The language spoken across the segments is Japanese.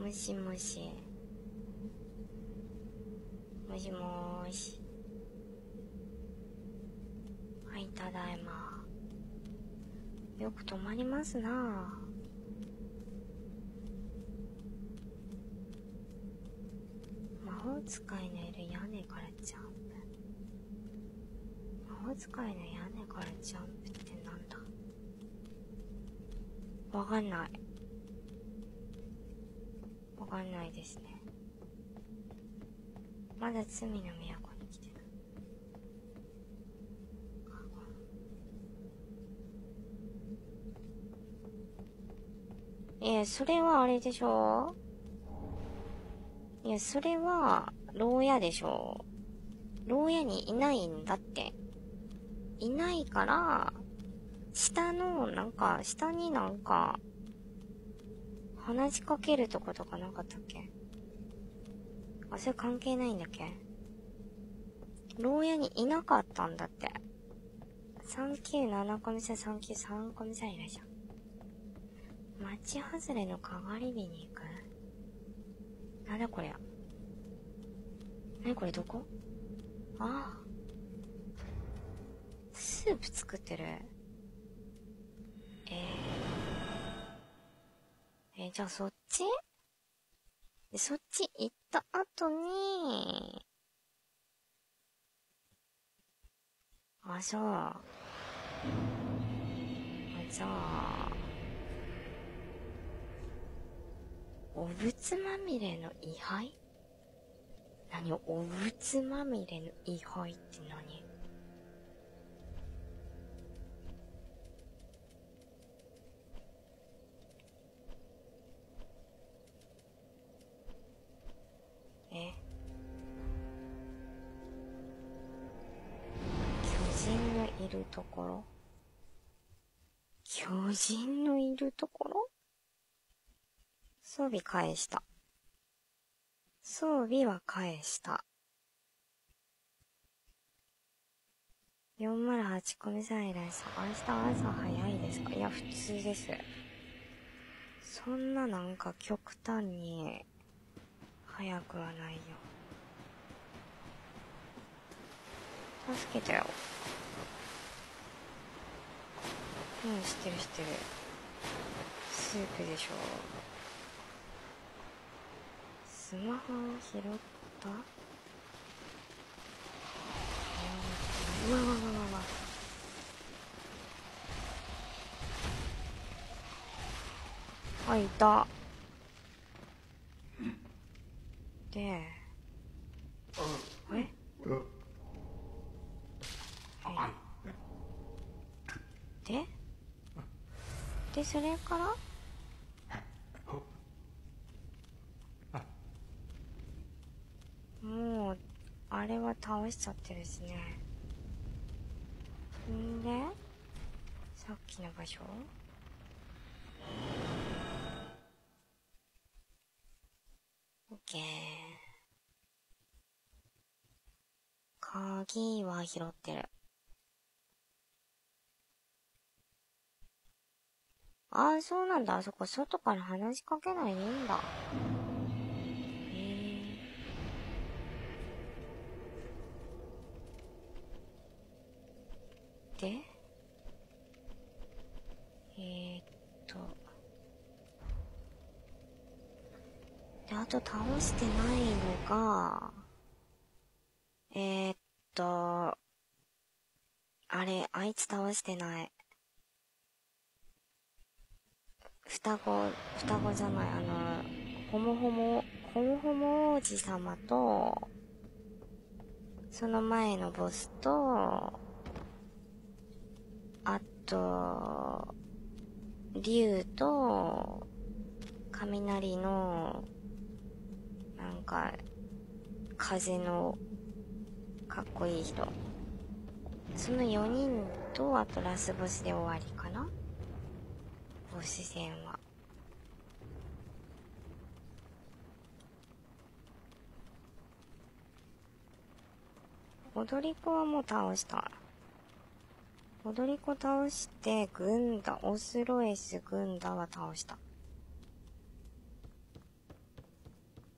もしもし。もしもーし。はい、ただいま。よく止まりますなあ魔法使いのいる屋根からジャンプ。魔法使いの屋根からジャンプってなんだ？わかんない。かんないですね。まだ罪の都に来てない。いや、それはあれでしょ？いや、それは、牢屋でしょ？牢屋にいないんだって。いないから、下の、なんか、下になんか、話しかけるとことかなかったっけ？あ、それ関係ないんだっけ？牢屋にいなかったんだって。397コミサ393コミサいらじゃん。町外れのかがり火に行く？なんだこりゃ？なにこれどこ？ああ。スープ作ってる。えー、えーじゃあそっち？で、そっち行った後に、あ、じゃあ、あじゃあ、お仏まみれの位牌？何お仏まみれの位牌って何？ところ？巨人のいるところ？装備返した。装備は返した。408コミサイラス、明日朝早いですか？いや、普通です。そんななんか極端に、早くはないよ。助けてよ。うん、知ってる知ってる。スープでしょ。スマホを拾った？うわうわうわうわうわ。あ、いた。で、え？で？で、それから？もう、あれは倒しちゃってるしね。んで、さっきの場所？オッケー。鍵は拾ってる。ああ、そうなんだ。あそこ外から話しかけないでいいんだ。へえ。で？えー、っと。で、あと倒してないのが、えー、っと、あれ、あいつ倒してない。双子、双子じゃない、あの、ホモホモ、ホモホモ王子様と、その前のボスと、あと、竜と、雷の、なんか、風の、かっこいい人。その4人と、あとラスボスで終わりかなボス戦は。踊り子はもう倒した。踊り子倒して、軍ダ、オスロエス軍ダは倒した。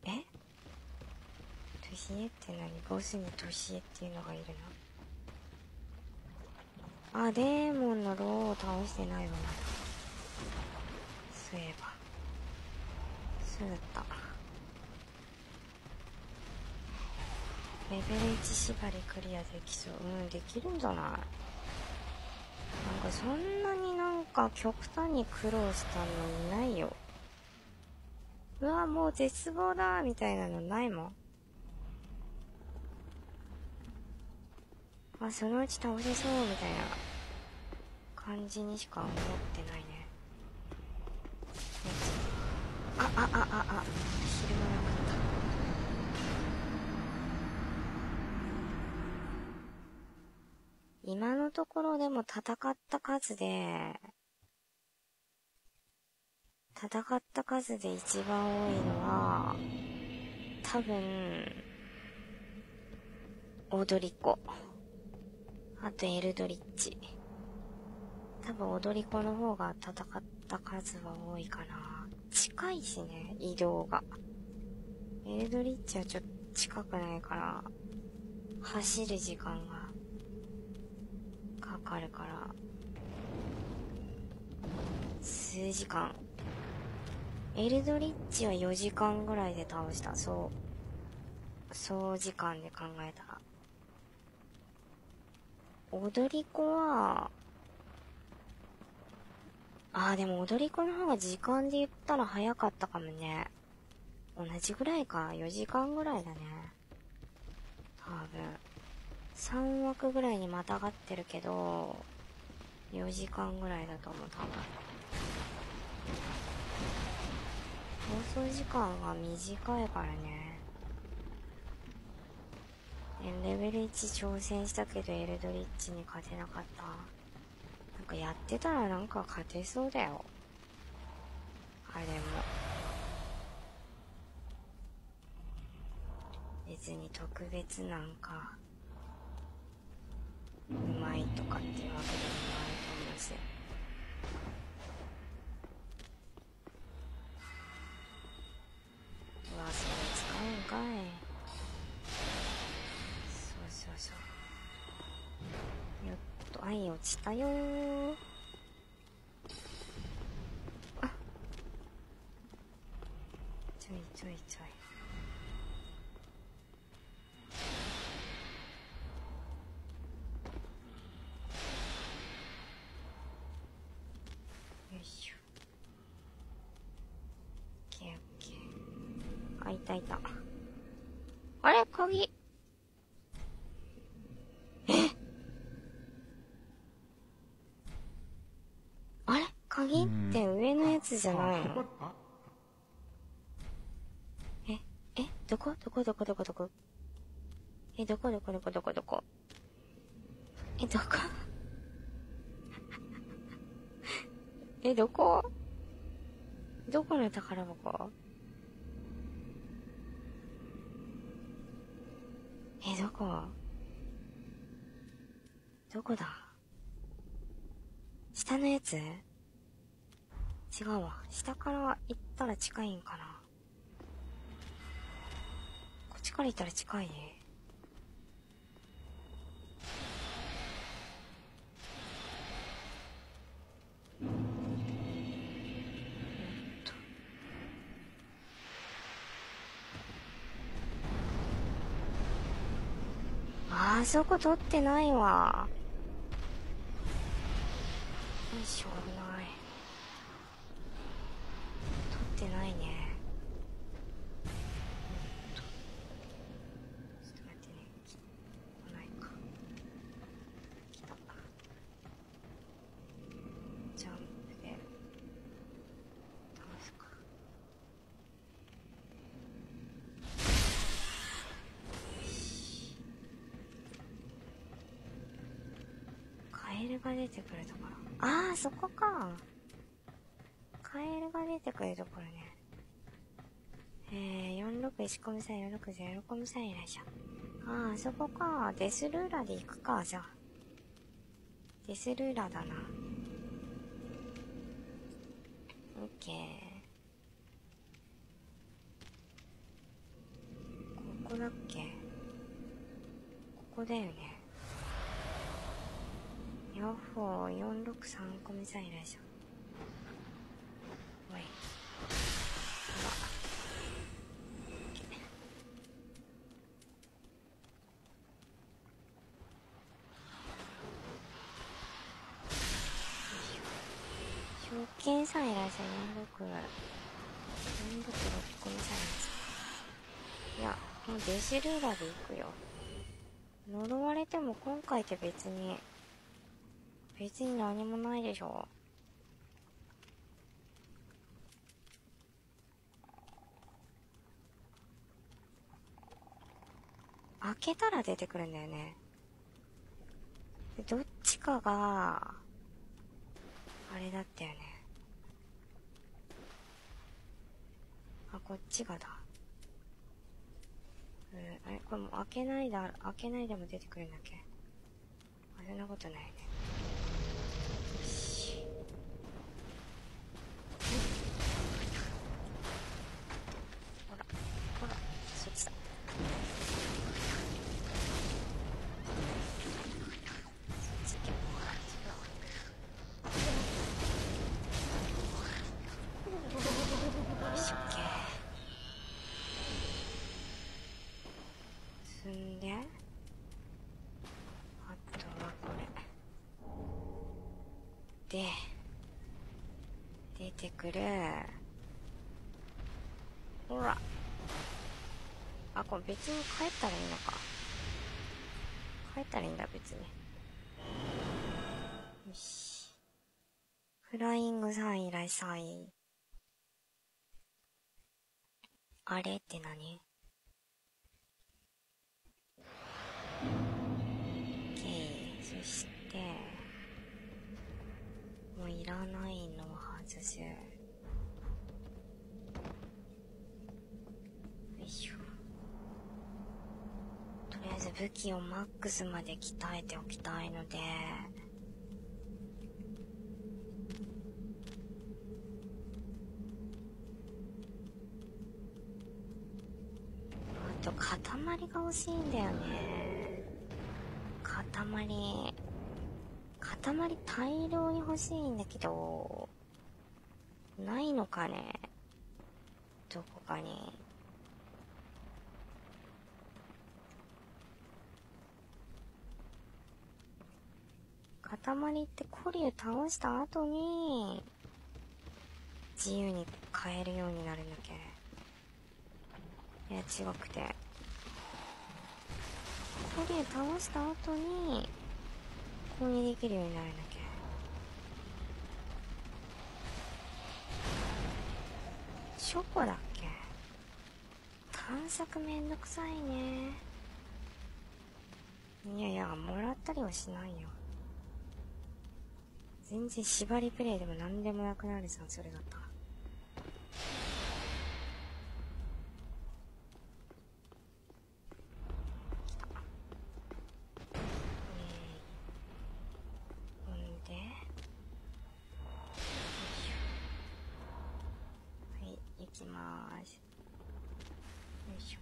え？年エって何？ボスに年エっていうのがいるな。あ、デーモンのローを倒してないわ、そういえば。そうだった。レベル1縛りクリアできそう。うん、できるんじゃない？なんかそんなになんか極端に苦労したのいないよ。うわ、もう絶望だみたいなのないもん。あ、そのうち倒せそうみたいな感じにしか思ってないね。あ、あ、あ、あ、あ、昼間なかった。今のところでも戦った数で、戦った数で一番多いのは、多分、踊り子。あとエルドリッチ。多分踊り子の方が戦った数は多いかな。近いしね、移動が。エルドリッチはちょっと近くないから、走る時間がかかるから、数時間エルドリッチは4時間ぐらいで倒した。そう。総時間で考えたら。踊り子は、ああ、でも踊り子の方が時間で言ったら早かったかもね。同じぐらいか。4時間ぐらいだね。多分。3枠ぐらいにまたがってるけど、4時間ぐらいだと思う、多分。放送時間が短いからね。レベル1挑戦したけどエルドリッチに勝てなかった。なんかやってたらなんか勝てそうだよ。あれも。別に特別なんか、うまいとかっていうわけでもないと思いますよ。わそれ使うんかい。そうそうそう。よっと愛落ちたよ。あちょいちょいちょい。たいた。あれ？鍵？え？あれ？鍵？って上のやつじゃないの？え、え、どこ？どこ？どこ？どこ？どこ？え、どこ？どこ？どこ？どこ？どこ？え、どこ？え、どこ？どこの宝箱？か、どこだ？下のやつ？違うわ。下から行ったら近いんかなこっちから行ったら近いね。あそこ取ってないわ。よいしょうがない。取ってないね。が出てくるところ。ああ、そこか。カエルが出てくるところね。えー、46込みさん、460、喜みさんいらっしゃ。ああ、そこか。デスルーラで行くか、じゃあ。デスルーラだな。オッケー。ここだっけ？ここだよね。ヤッホー463個ミサイルでしょ。おい。ほら。証券さんいらっしゃい、46。46、6個ミサイルです。いや、もうデジルーラーで行くよ。呪われても今回って別に、別に何もないでしょ。開けたら出てくるんだよね。どっちかが、あれだったよね。あ、こっちがだ。うん、あれ？これもう開けないだ、開けないでも出てくるんだっけ？あ、そんなことないね。よし。ほら、ほら、そっちだ。そっち行け。よし、オッケー。積んで、あとはこれ。で、出てくる。ほら。あ、これ別に帰ったらいいのか。帰ったらいいんだ、別に。よし。フライングさんいらっしゃい。あれって何？りあえず武器をマックスまで鍛えておきたいので、あと塊が欲しいんだよね。塊。塊大量に欲しいんだけど、ないのかね？どこかに。塊ってコリュー倒した後に、自由に買えるようになるんだっけ？いや、違くて。コリュー倒した後に、購入できるようになるんだっけ？ショコだっけ？探索めんどくさいね。いやいや、もらったりはしないよ。全然縛りプレイでも何でもなくなるじゃん、それだったら。ほんで、よいしょ。はい、行きまーす。よいしょ、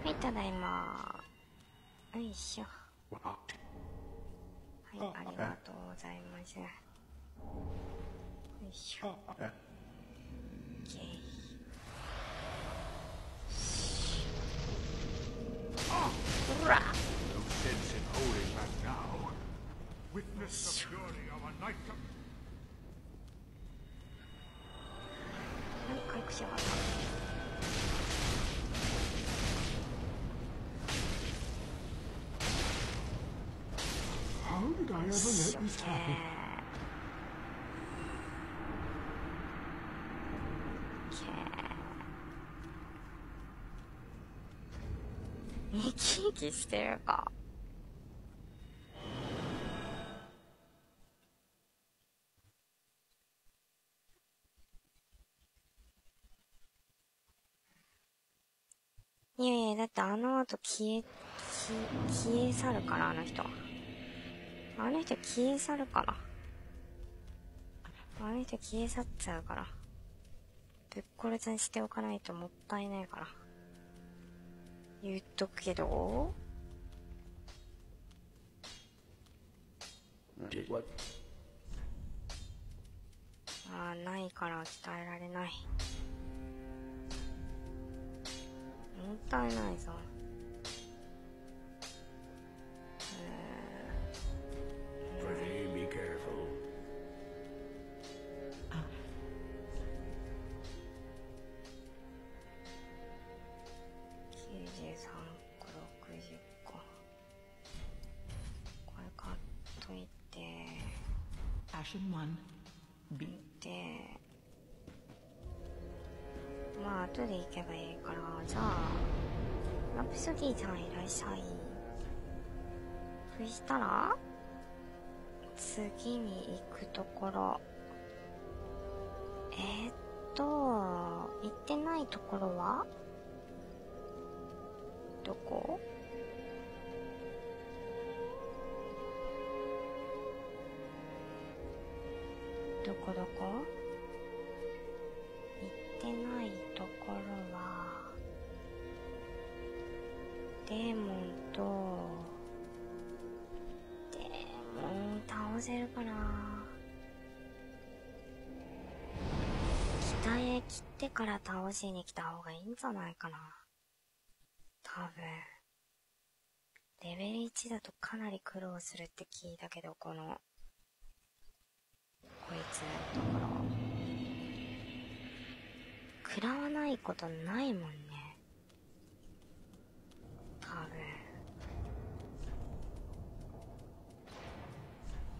OK。はい、ただいまよいしょ。はい、ありがとうございます。よいしょ。オッケー。ほら No sense in holding back now. Witness the fury of a night. はい、回復しようか How did I ever let this な。happen? 生き生後消え、消消え去るから、あの人。あの人消え去るから。あの人消え去っちゃうから。ぶっ殺しにしておかないともったいないから。言っとくけど?ああ、ないから鍛えられない。もったいないぞ。そしたら、次に行くところ。えー、っと、行ってないところは？どこ？どこどこ？てから倒しに来た方がいいんじゃないかな多分。レベル1だとかなり苦労するって聞いたけど、この、こいつのところ。食らわないことないもんね。多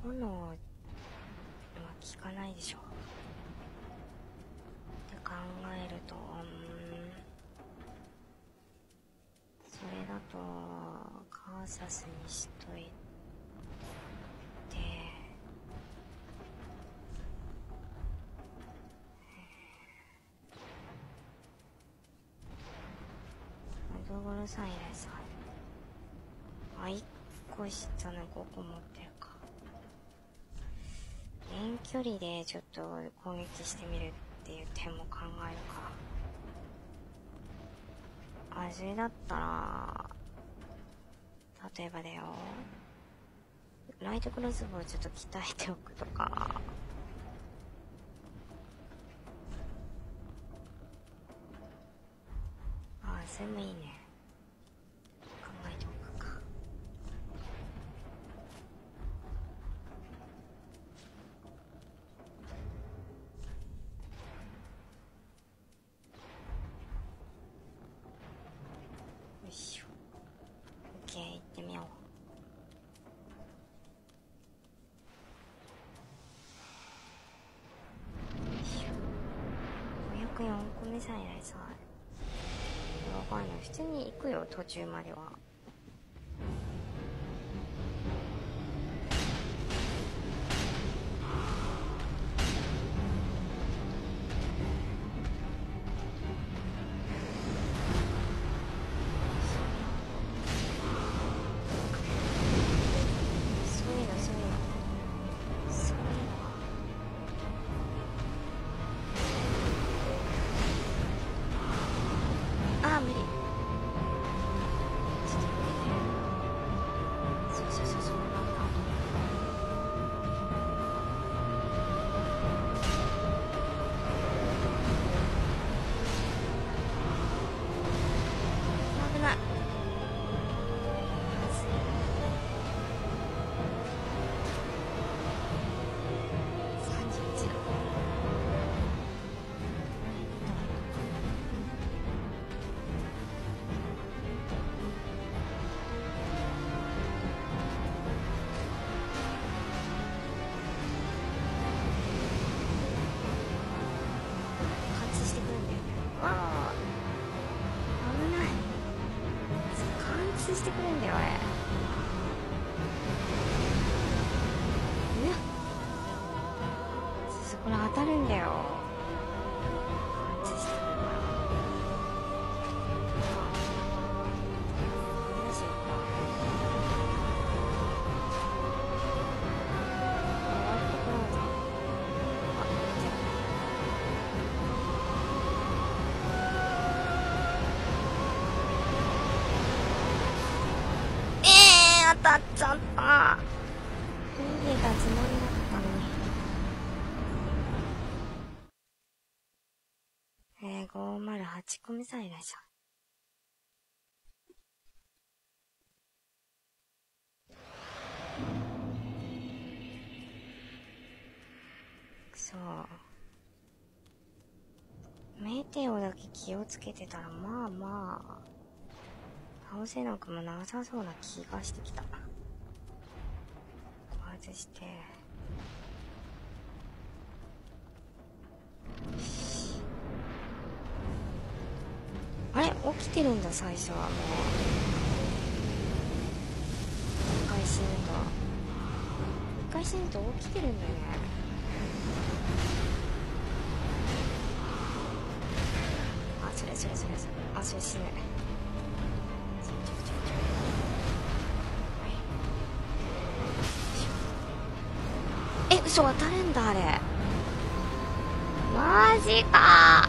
分。炎は効かないでしょ。考えると、うんそれだと、カーサスにしといて、窓ゴロさんいらっしゃい。あ、一個下の5個持ってるか。遠距離でちょっと攻撃してみるっていう点も考えるか。味、だったら、例えばだよ。ライトクロスボウちょっと鍛えておくとかあ。あ、それもいいね。さんいらっしゃい。わかんない。普通に行くよ、途中までは。テオだけ気をつけてたらまあまあ倒せなくもなさそうな気がしてきた。外して。あれ？起きてるんだ最初はもう。一回死ぬと。一回死ぬと起きてるんだよね。それそれそれそれあそれ死ぬえ嘘当たるんだあれ。マジか。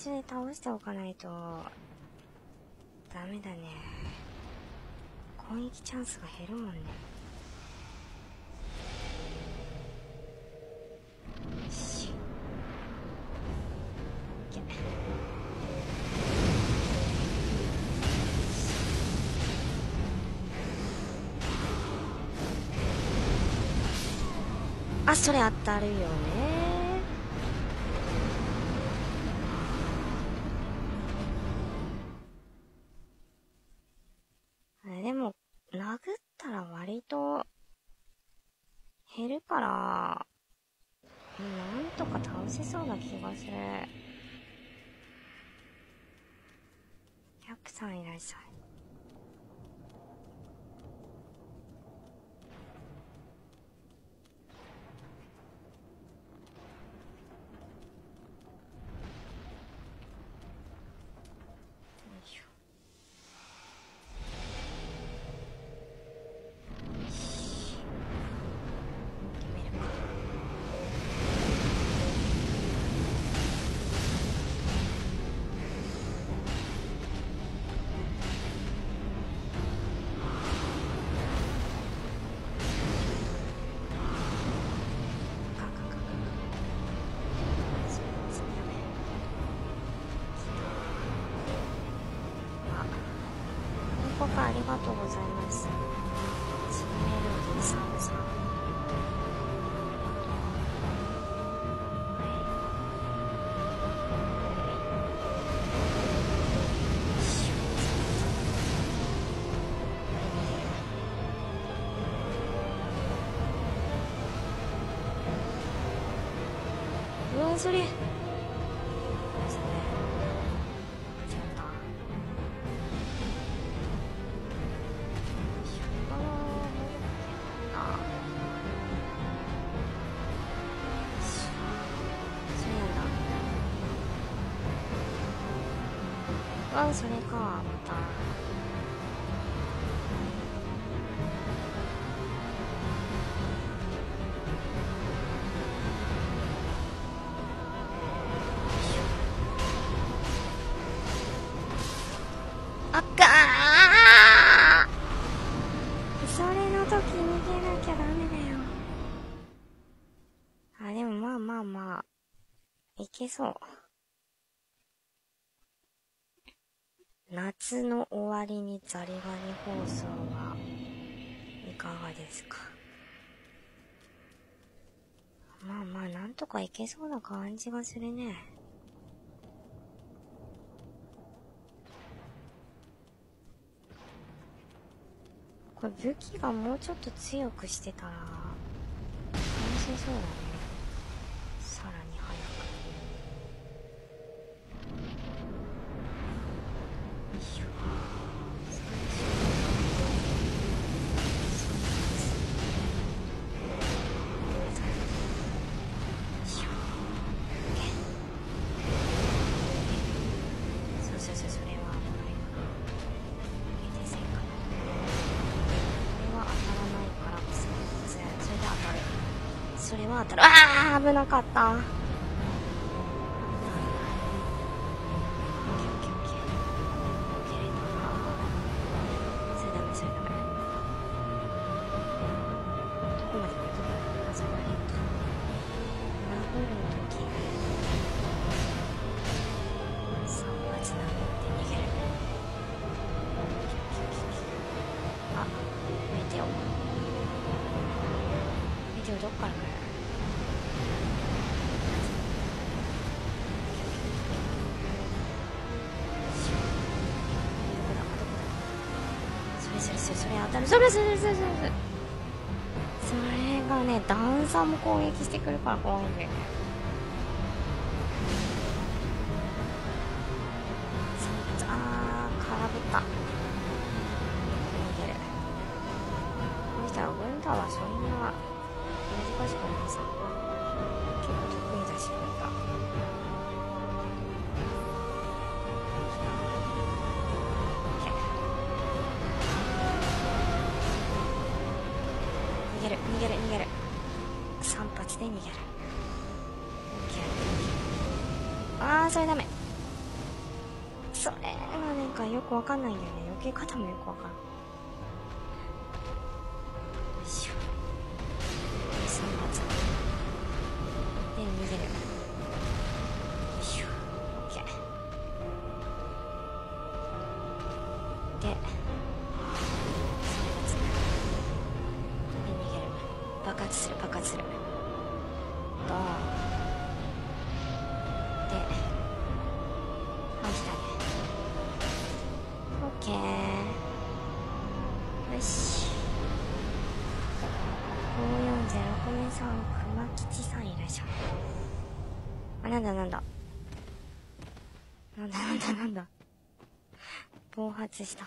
初に倒しておかないと。ダメだね。攻撃チャンスが減るもんね。しいけあそれ当たるよねあでも殴ったら割と減るからなんとか倒せそうな気がするキャッそれ。そうね。そうだ。あそれそう。夏の終わりにザリガニ放送はいかがですか？まあまあなんとかいけそうな感じがするね。これ武器がもうちょっと強くしてたら楽しそうだね。危なかった。も攻撃してくるから怖いんだよねそれダメ。それがなんかよくわかんないんだよね。避け方もよくわからん発した。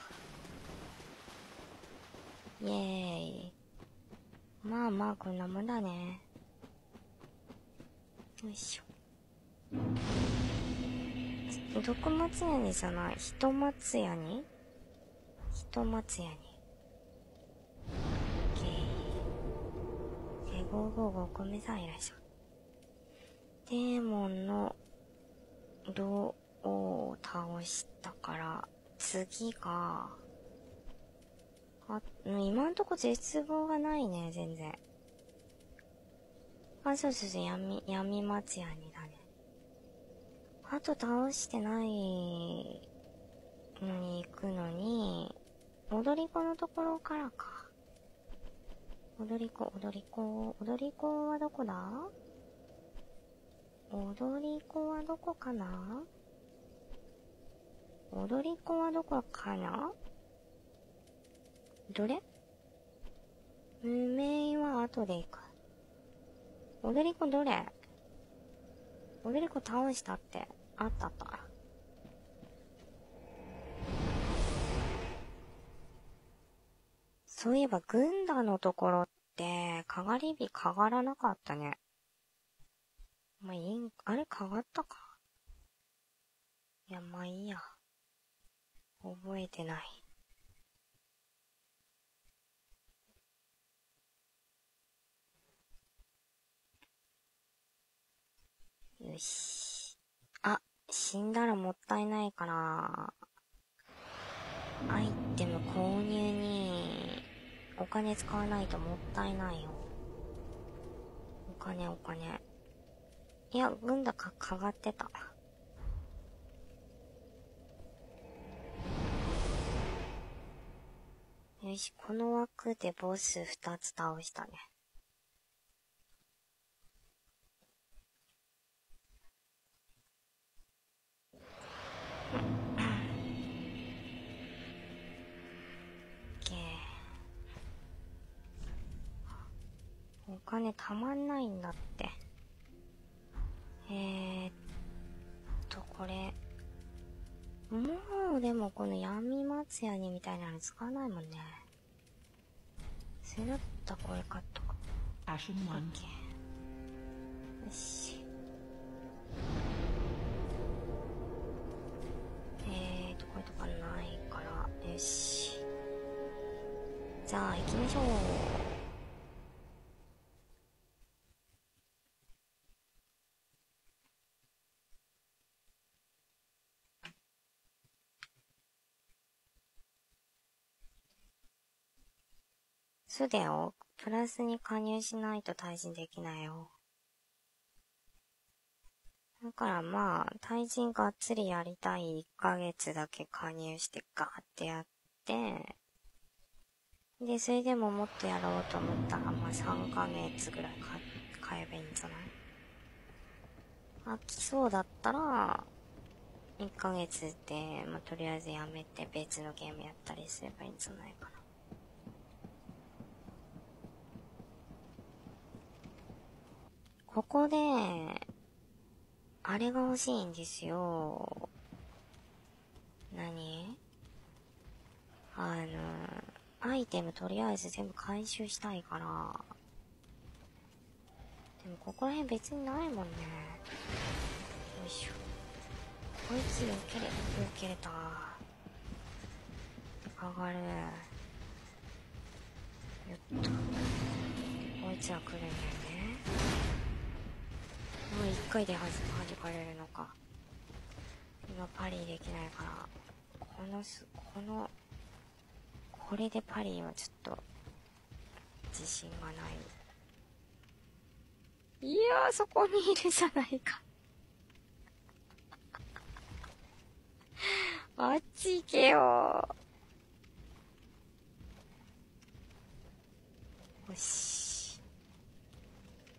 イエーイ。まあまあこんなもんだね。よいしょ。毒松屋にじゃない。人松屋に？人松屋に。オッケー。え555米さんいらっしゃデーモンの銅を倒したから。次があ、今んとこ絶望がないね、全然。あ、そうそうそう、闇、闇松屋にだね。あと倒してないのに行くのに、踊り子のところからか。踊り子、踊り子、踊り子はどこだ？踊り子はどこかな？踊り子はどこかな？どれ？無名は後で行く。踊り子どれ？踊り子倒したって。あったあった。そういえば、軍団のところって、かがり火かがらなかったね。まあ、いいん、あれかがったか。いや、まあいいや。覚えてない。よし。あ、死んだらもったいないから、アイテム購入に、お金使わないともったいないよ。お金お金。いや、軍だか、かがってた。よし、この枠でボス二つ倒したね。お金たまんないんだって。えー、っと、これ。もう、でもこの闇松屋にみたいなの使わないもんね。それだったらこれ買っとく。Ashen オッ.ケー。よし。えーと、こういうとこないから、よし。じゃあ、行きましょう。そうだよ。プラスに加入しないと対人できないよ。だからまあ、対人がっつりやりたい1ヶ月だけ加入してガーってやって、で、それでももっとやろうと思ったら、まあ3ヶ月ぐらい買えばいいんじゃない？飽きそうだったら、1ヶ月で、まあとりあえずやめて別のゲームやったりすればいいんじゃないかな。ここで、あれが欲しいんですよ。何？あの、アイテムとりあえず全部回収したいから。でもここら辺別にないもんね。よいしょ。こいつ避けれ、避けれた。上がる。よっと。こいつら来るんだよね。もう一回ではじかれるのか。今パリできないから、このす、この、これでパリはちょっと、自信がない。いや、そこにいるじゃないか。あっち行けよよし。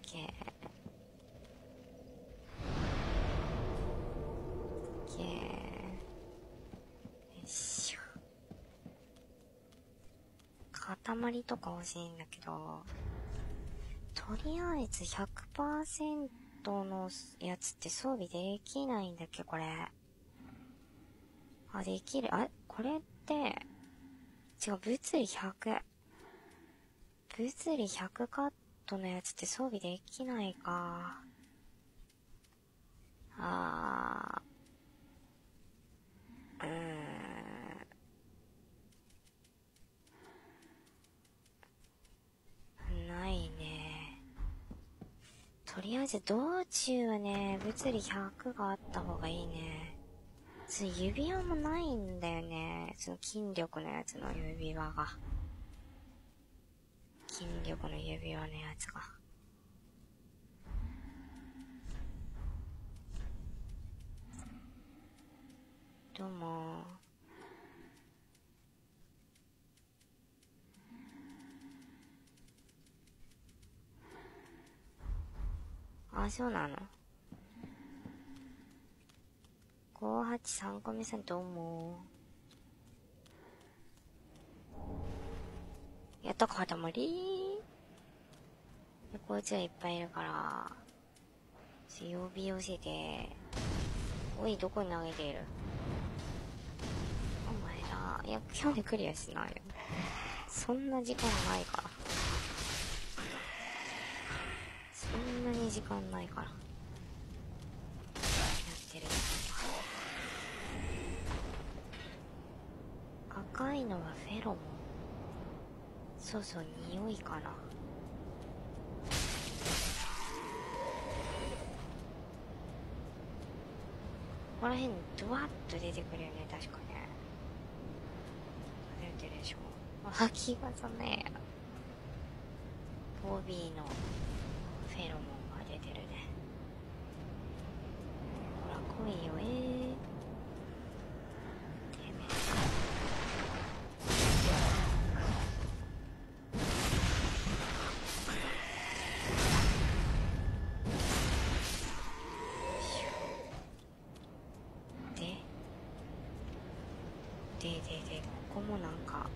オッケー。オッケー。よいしょ。塊とか欲しいんだけど、とりあえず100%のやつって装備できないんだっけ、これ。あ、できる。あ、これって、違う、物理100。物理100カットのやつって装備できないか。あー。うーん。ないね。とりあえず道中はね、物理100があった方がいいね。その指輪もないんだよね。その筋力のやつの指輪が。筋力の指輪のやつが。どうも。あ、そうなの583個目さんどうも。やったか、塊で、こいつらいっぱいいるから、呼び寄せて、おい、どこに投げている？お前ら、いや、今日でクリアしないよ。そんな時間ないから。そんなに時間ないから。やってる。赤いのはフェロモン。そうそう、匂いかな。ここら辺にドワッと出てくるよね、確かね。出てるでしょ。あ、気がさねえ。ボビーのフェロモン出てるね。ほら、来いよ、えー。てめえ。で、で、で、で、ここもなんか、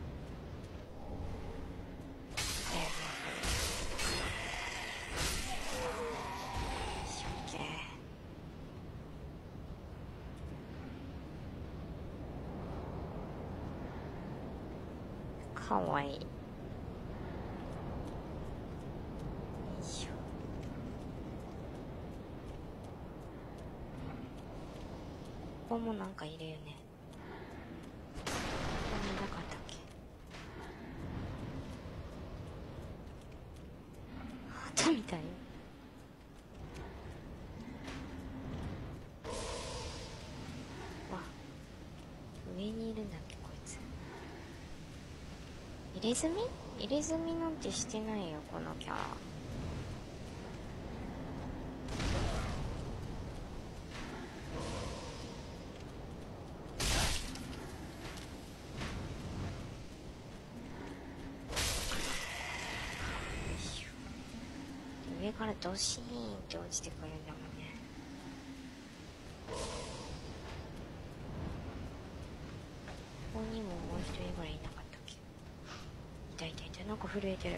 えー、しょっけかわいい。い。ここもなんかいるよね。ここになかったっけ鳩みたい。わ、上にいるんだっけ、こいつ。入れ墨？入れ墨なんてしてないよ、このキャラ。上からドシーンって落ちてくるんだもんね。ここにももう一人ぐらいいなかったっけいたいたいたなんか震えてる。う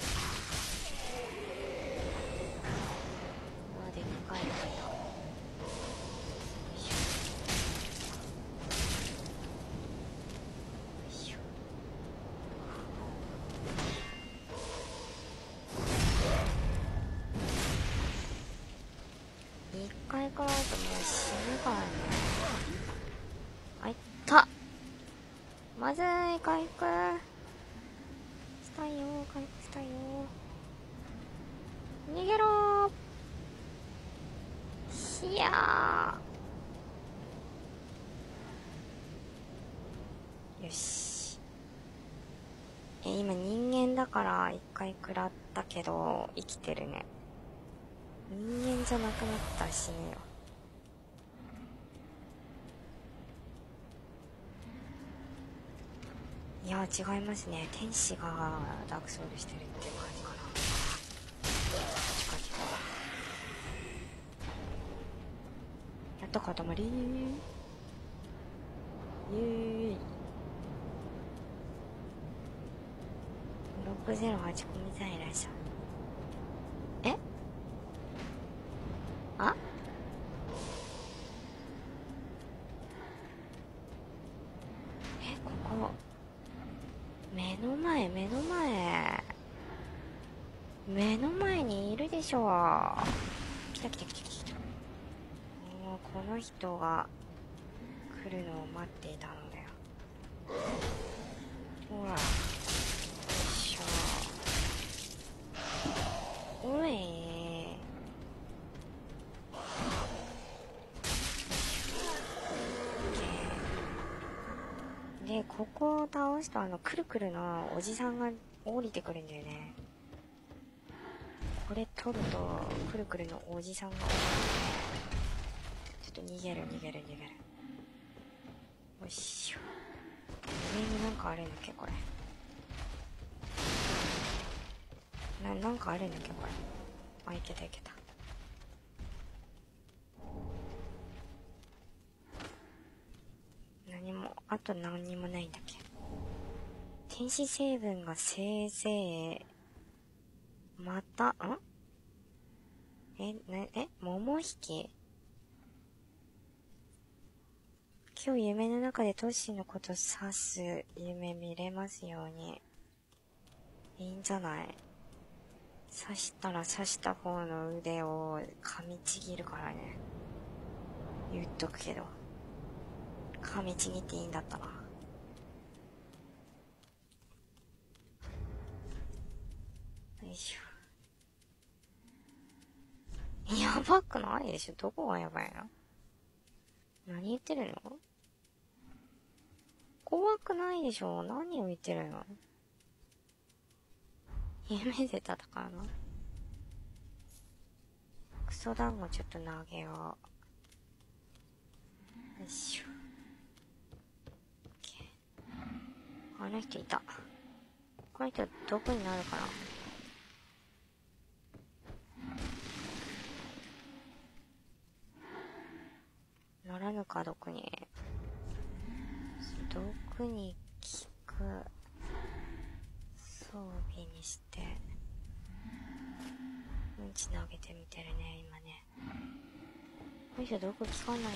わでっかいのがいた。よいしょ。よいしょ一回食らうともう。死ぬからね。あいった。まずい回復したいよ回復したいよ逃げろーひやーよしえ今人間一回食らったけど生きてるね。人間じゃなくなったら死ぬよいや違いますね。天使がダークソウルしてるって感じかな。近いやった塊イエーイ608コミサイラシャえ？あ？えここ。目の前目の前。目の前にいるでしょ。来た来た来た来たもうこの人が来るのを待っていたのだよほらよいしょおいで、ここを倒すとあの、くるくるのおじさんが降りてくるんだよね。これ取ると、くるくるのおじさんが降りてくる。ちょっと逃げる逃げる逃げる。よいしょ。上になんかあるんだっけ、これ。な、なんかあるんだっけ、これ。あ、いけたいけた。何も、あと何にもないんだっけ。天使成分がせいぜい、また、ん？え、な、え、桃引き？今日夢の中でトッシーのこと指す夢見れますように。いいんじゃない？刺したら刺した方の腕を噛みちぎるからね。言っとくけど。噛みちぎっていいんだったら。よいしょ。やばくない？でしょどこがやばいの？何言ってるの？怖くないでしょ？何を言ってるの？夢で戦うの？クソ団子ちょっと投げよう。よいしょ。あの人いた。この人どこになるかな？ならぬか、毒に。毒に効く装備にして、うんち投げてみてるね、今ね。この人毒効かないんだ。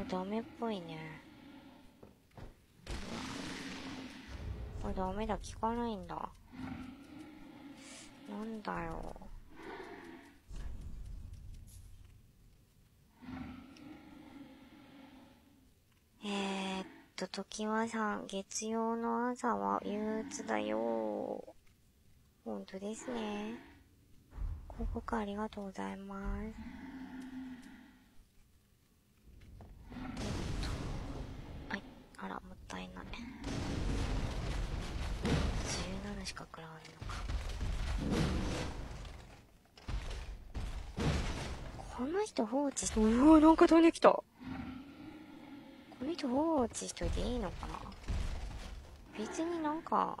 あ、ダメっぽいね。あ、ダメだ、効かないんだ。だよ。えー、っと、時はさん、月曜の朝は憂鬱だよ。ほんとですね。広告ありがとうございます。この人放置して、うわ、なんか飛んできた。この人放置しといていいのかな？別になんか、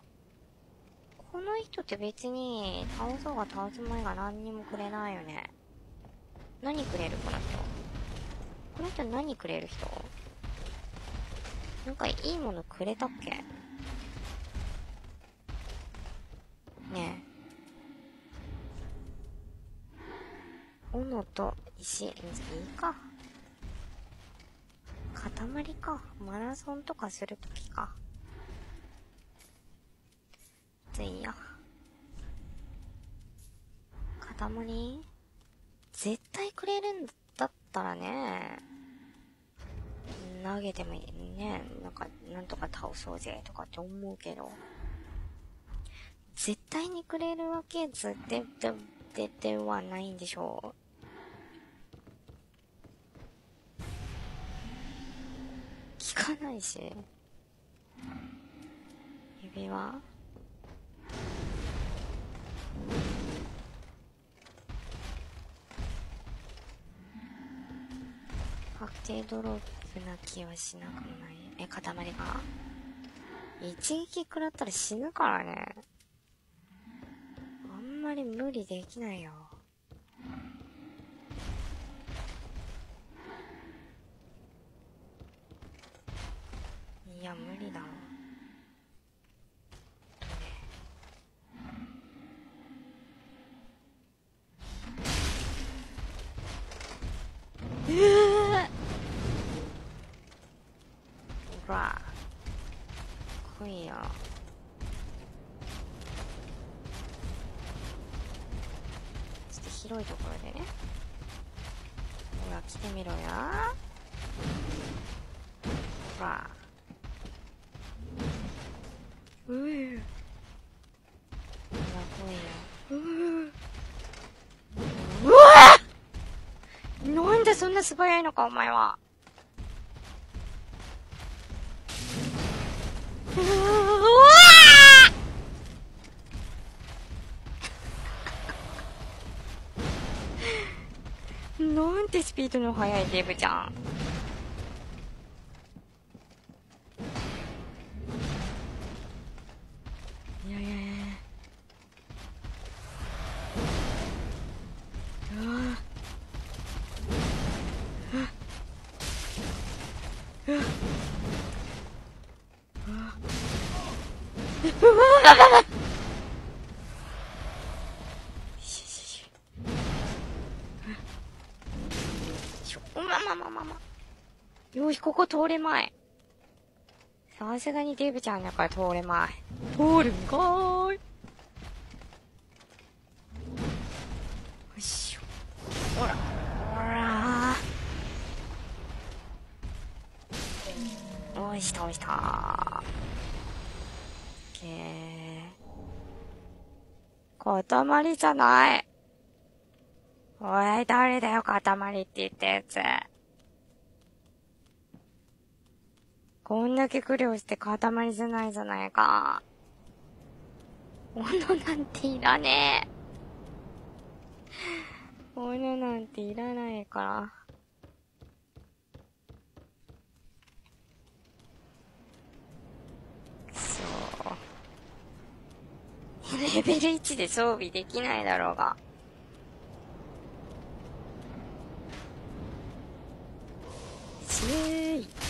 この人って別に倒そうが倒す前が何にもくれないよね。何くれるこの人？この人何くれる人？なんかいいものくれたっけ？ねえ。斧と石、いいか。塊か。マラソンとかするときか。ついや。塊？絶対くれるんだったらね、投げてもいいね。なんか、なんとか倒そうぜとかって思うけど。絶対にくれるわけずで、で、で、ではないんでしょう。聞かないし。指輪確定ドロップな気はしなくもない？え、塊が？一撃食らったら死ぬからね。あんまり無理できないよ。いや、無理だわ。ほら。来いよ。ちょっと広いところでね。ほら、来てみろよ。ほら。うぅ。ほら、来いよ。う。わなんでそんな素早いのか、お前は。うわなんてスピードの速いデブじゃん。よし、ここ通れまい。さすがにデブちゃんだから通れまい。通るんかーい。よいしょ。ほら。ほらー。おいしたおいしたー。けー。塊じゃない。おい、誰だよ、塊って言ったやつ。こんだけ苦慮して塊じゃないじゃないか。斧なんていらねえ。斧なんていらないから。くそレベル1で装備できないだろうが。しー。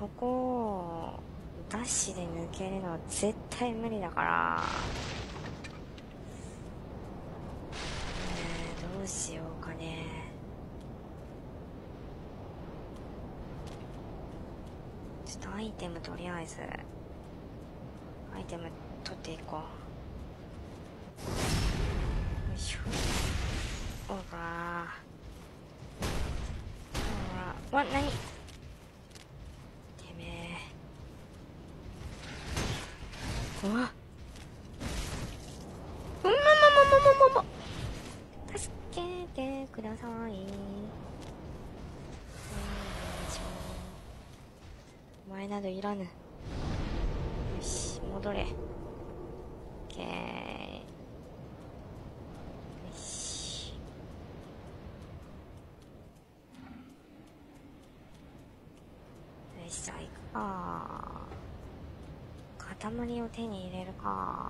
ここを、ダッシュで抜けるのは絶対無理だから。えー、どうしようかね。ちょっとアイテムとりあえず。アイテム取っていこうよいしょおらほらわ何てめえうわうんままままままま助けてくださいよいしょお前などいらぬ。よし戻れ。OK よし。よしさあ行くか。塊を手に入れるか。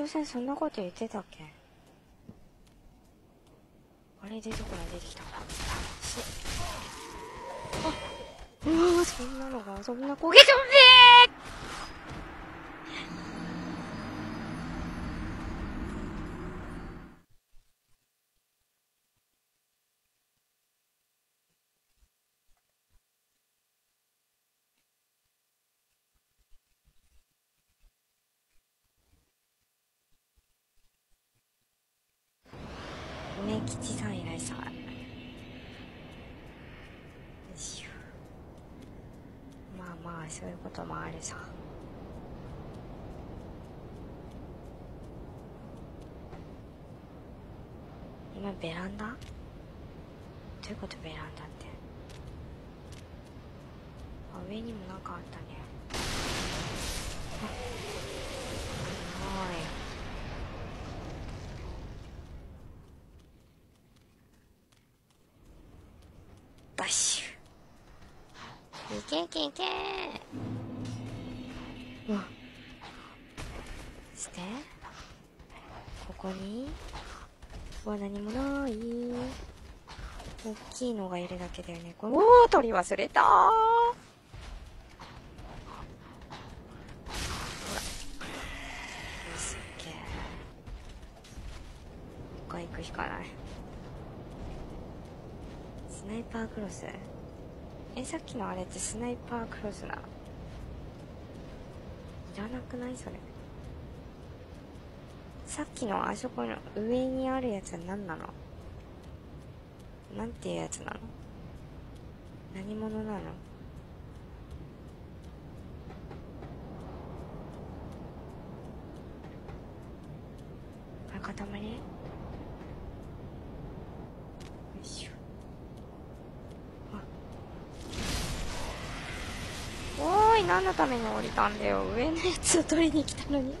斉藤さんそんなこと言ってたっけ？あれでどこから出てきた。しあうわそんなのがそんな攻撃を梅吉さんいらっしゃいよいしょまあまあそういうこともあるさ今ベランダ？どういうことベランダって？あ上にもなんかあったね。あはい。ダッシュ。いけいけいけここに？うわ何もない。大きいのがいるだけだよね。これおお取り忘れた。ほら。よし OK 他行くしかない。スナイパークロス？えさっきのあれってスナイパークロスなのいらなくない？それさっきのあそこの上にあるやつは何なの？なんていうやつなの？何者なの？これ。塊よいしょ。あ。おーい何のために降りたんだよ。上のやつを取りに来たのに。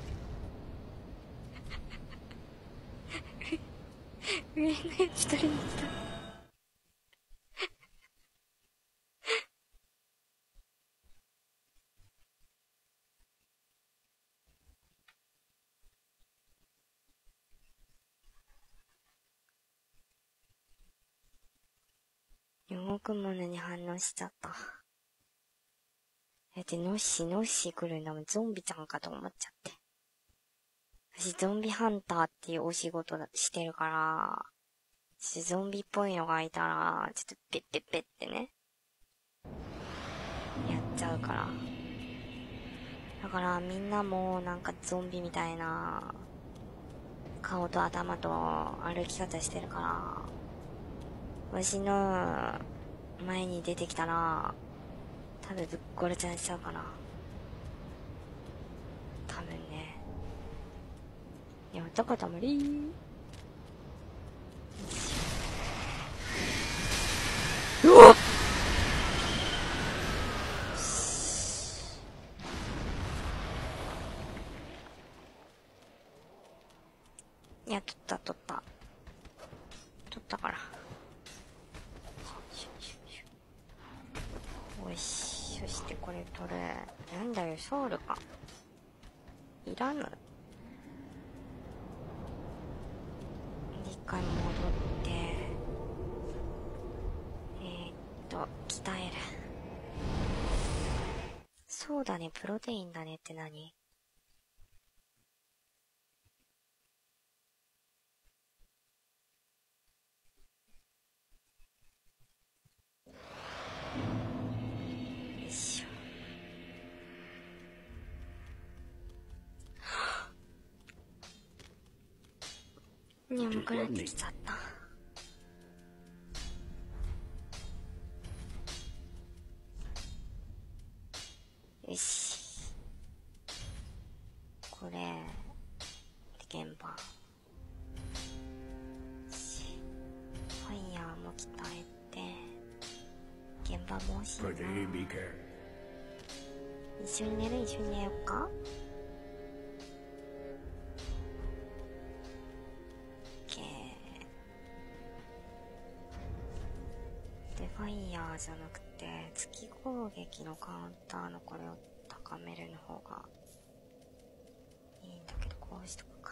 上のやつ取りに来た。動くものに反応しちゃった。だって、のっしのっし来るんだもん、ゾンビちゃんかと思っちゃって。私、ゾンビハンターっていうお仕事してるから、ちょっとゾンビっぽいのがいたら、ちょっとペッペッペッってね。やっちゃうから。だから、みんなも、なんかゾンビみたいな、顔と頭と歩き方してるから、わしの前に出てきたら、多分ぶっ殺ちゃんしちゃうかな。多分ね。いやったかたまりうわっいや、取った取った。取ったから。よし、そしてこれ取る。なんだよ、ソウルか。いらぬ。回戻って、えー、っと、鍛える。そうだね、プロテインだねって何？眠くなってきちゃった？よし。これ、鍵盤。よしファイヤーも鍛えて、現場も欲しいな。一緒に寝る？一緒に寝よっか？カウンターのこれを高めるの方がいいんだけど、こうしとくか。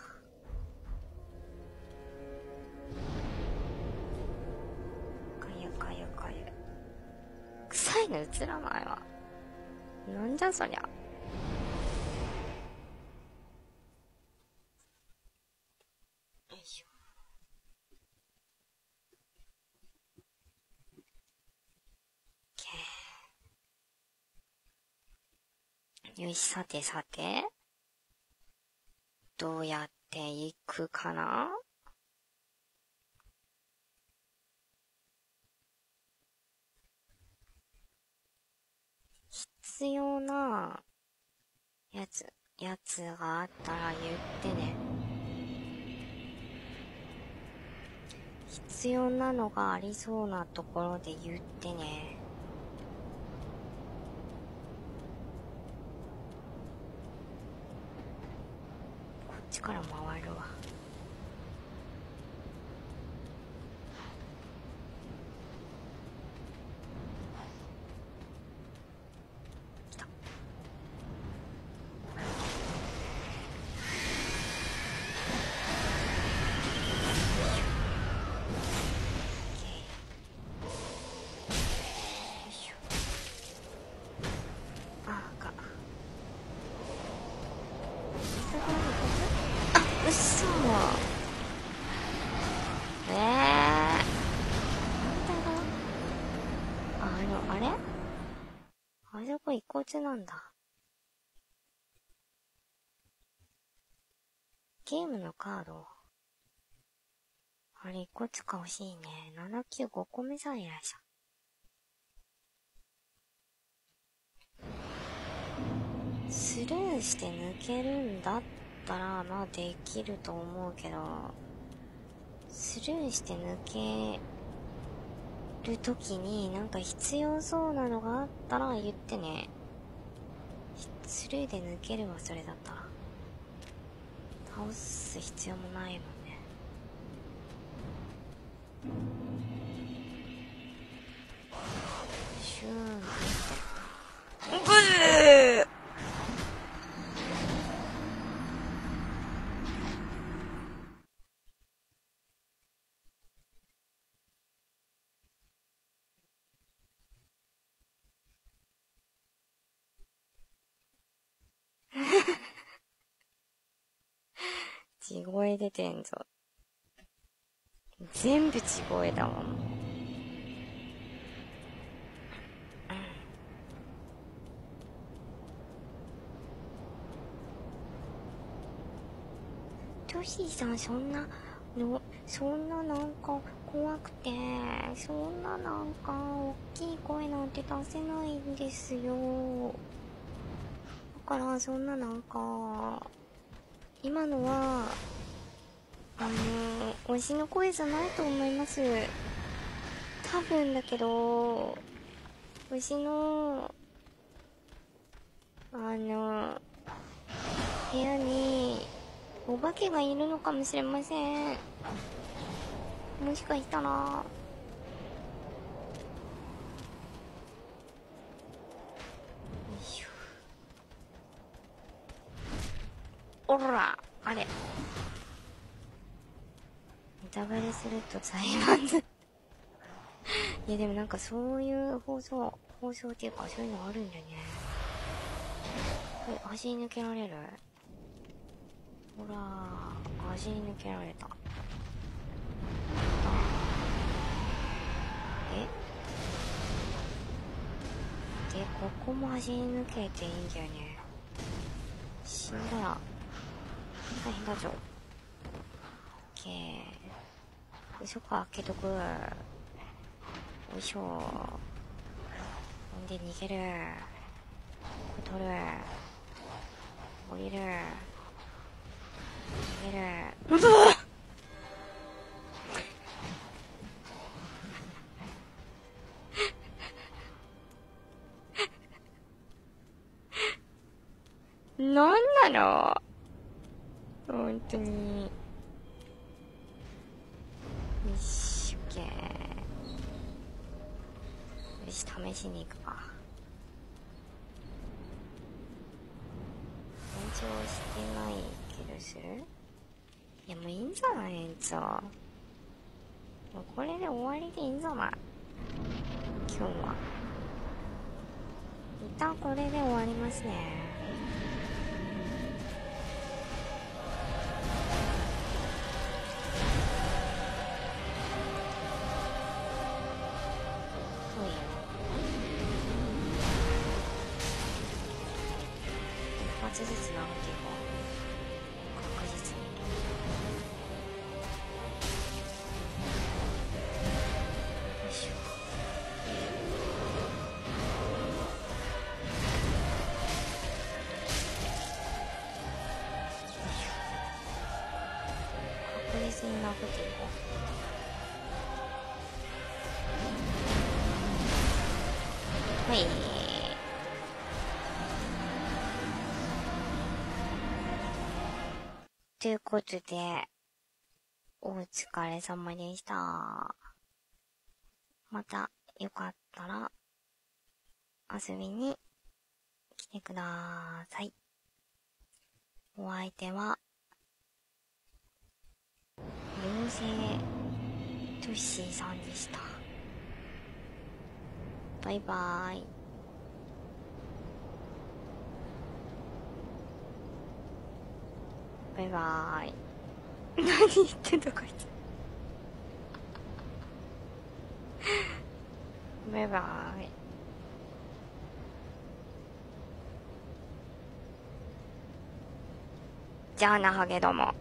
かゆかゆかゆ。臭いの映らないわ。なんじゃそりゃ。よいしょ。OK よし、さてさて。どうやっていくかな？必要なやつ、やつがあったら言ってね。必要なのがありそうなところで言ってね。こっちから回るわ。来た。あ、か。あ、うっそええー。なんだろう。あの、あれあそこ一個地なんだ。ゲームのカード。あれ一個つか欲しいね。795個目さえいらっしゃ。スルーして抜けるんだったら、まあできると思うけど、スルーして抜けるときになんか必要そうなのがあったら言ってね。スルーで抜けるわ、それだったら。倒す必要もないもんね。シューンってブー地声出てんぞ。全部地声だもん。トシーさん、そんな、の、そんななんか怖くて、そんななんか大きい声なんて出せないんですよ。だから、そんななんか、今のは、あの、推しの声じゃないと思います。多分だけど、推しの、あの、部屋に、お化けがいるのかもしれません。もしかしたら、よいしょ。おら、あれ。ネタバレすると裁判ず。いやでもなんかそういう放送、放送っていうかそういうのあるんだね。え、走り抜けられる？ほら、走り抜けられた。え？で、ここも走り抜けていいんだよね。死んだら、大変だぞ。オッケー。嘘か、開けとく。よいしょ。ほんで逃げる。これ取る。降りる。逃げる。うわなんなの？本当に。よし、オッケー。よし、試しに行くか。緊張してない気がするいや、もういいんじゃない延長。もうこれで終わりでいいんじゃない？今日は。一旦これで終わりますね。ということで、お疲れ様でした。また、よかったら、遊びに来てください。お相手は、妖精トッシーさんでした。バイバーイ。バイバーイ。何言ってんだこいつ。バイバーイ。じゃあな、ハゲども。